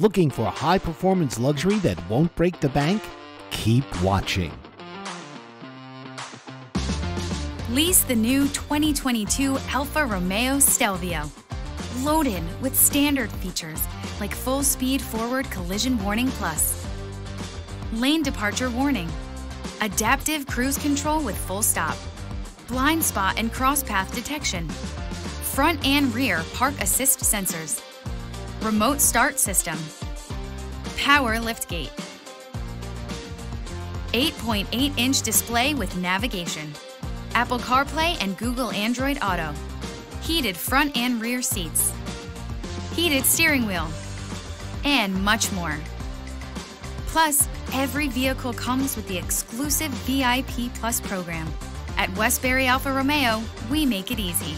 Looking for a high performance luxury that won't break the bank? Keep watching. Lease the new 2022 Alfa Romeo Stelvio. Loaded with standard features like full speed forward collision warning plus, lane departure warning, adaptive cruise control with full stop, blind spot and cross path detection, front and rear park assist sensors, remote start system, power liftgate, 8.8 inch display with navigation, Apple CarPlay and Google Android Auto, heated front and rear seats, heated steering wheel, and much more. Plus, every vehicle comes with the exclusive VIP Plus program. At Westbury Alfa Romeo, we make it easy.